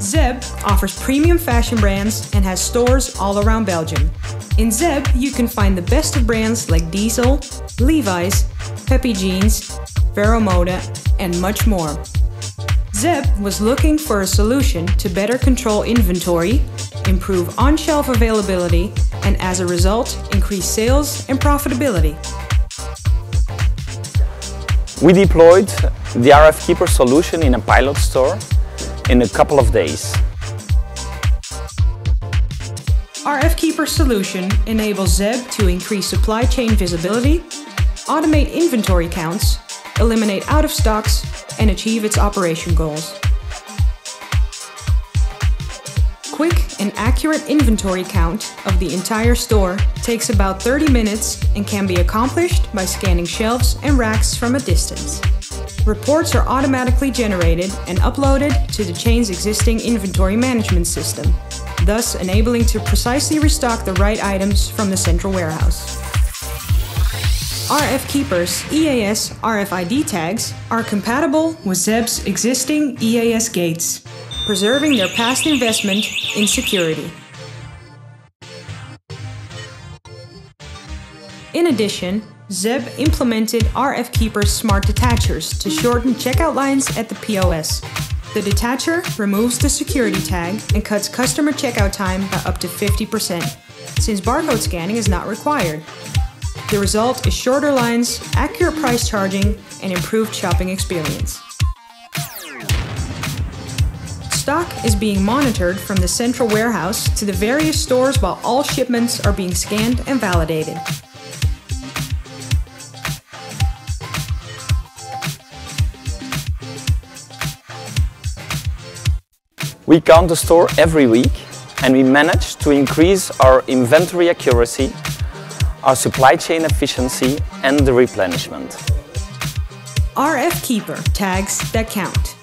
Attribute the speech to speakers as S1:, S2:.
S1: Zeb offers premium fashion brands and has stores all around Belgium. In Zeb, you can find the best of brands like Diesel, Levi's, Pepe Jeans, Vero Moda, and much more. Zeb was looking for a solution to better control inventory, improve on-shelf availability, and as a result, increase sales and profitability.
S2: We deployed the RF Keeper solution in a pilot store in a couple of days.
S1: RF Keeper solution enables Zeb to increase supply chain visibility, automate inventory counts, eliminate out of stocks, and achieve its operation goals. Quick and accurate inventory count of the entire store takes about 30 minutes and can be accomplished by scanning shelves and racks from a distance. Reports are automatically generated and uploaded to the chain's existing inventory management system, thus enabling to precisely restock the right items from the central warehouse. RF Keeper's EAS RFID tags are compatible with Zeb's existing EAS gates, preserving their past investment in security. In addition, Zeb implemented RF Keeper's smart detachers to shorten checkout lines at the POS. The detacher removes the security tag and cuts customer checkout time by up to 50%, since barcode scanning is not required. The result is shorter lines, accurate price charging, and improved shopping experience. Stock is being monitored from the central warehouse to the various stores while all shipments are being scanned and validated.
S2: We count the store every week and we manage to increase our inventory accuracy our supply chain efficiency and the replenishment.
S1: RF Keeper tags that count.